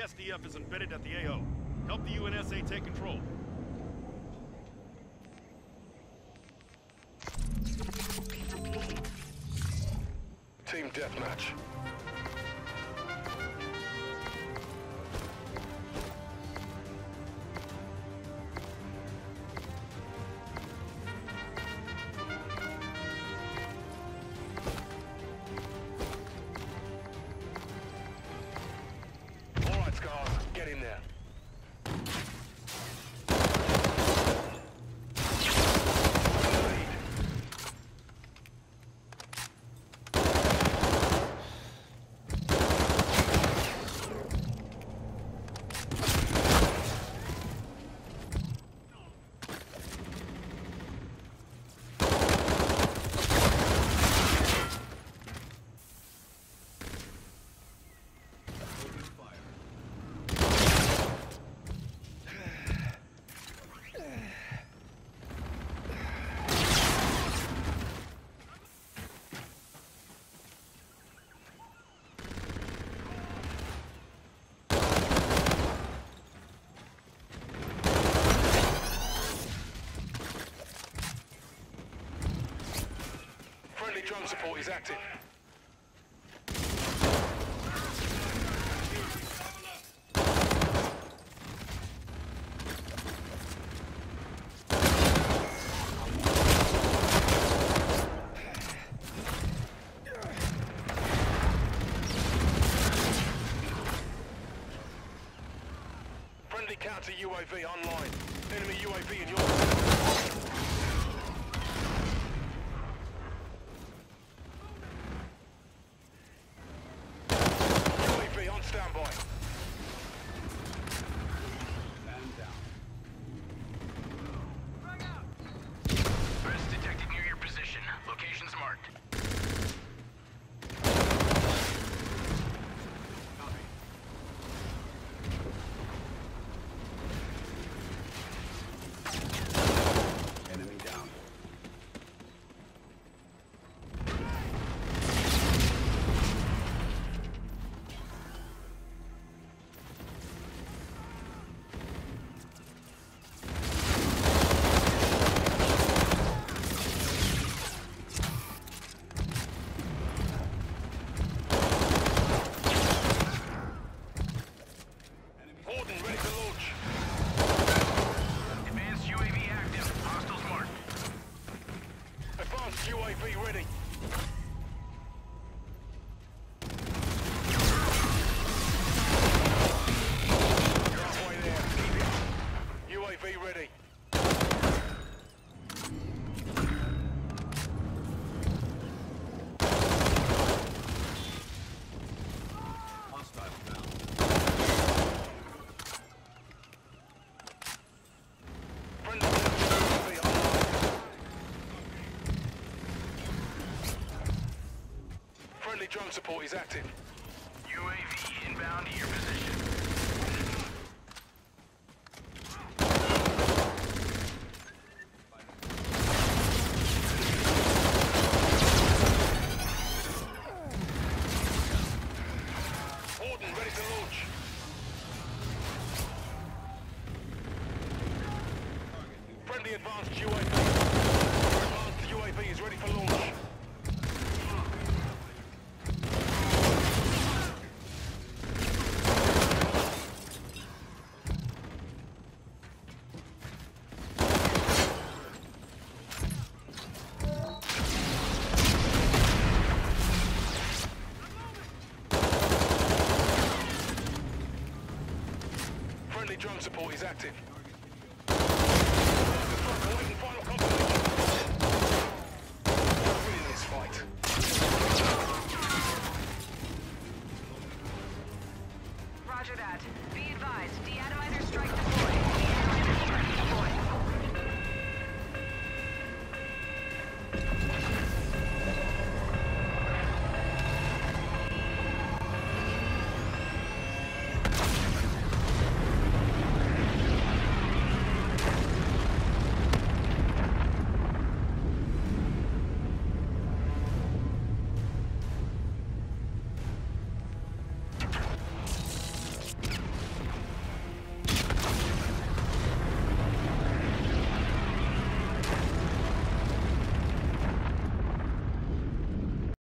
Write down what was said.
The SDF is embedded at the AO. Help the UNSA take control. Team deathmatch. Drone support is active. Friendly counter UAV online. Enemy UAV in your... UAV on standby. Threats detected near your position. Locations marked. Enemy down. Horton ready to launch. Advanced UAV active. Hostiles marked. Advanced UAV ready. You're halfway there. UAV ready. Hostile down. Friendly UAV online. Friendly drone support is active. UAV inbound to your position. Horton ready to launch. Friendly advanced UAV. Advanced UAV is ready for launch. is active. Roger that. Be advised, de-atomizer strike deployed.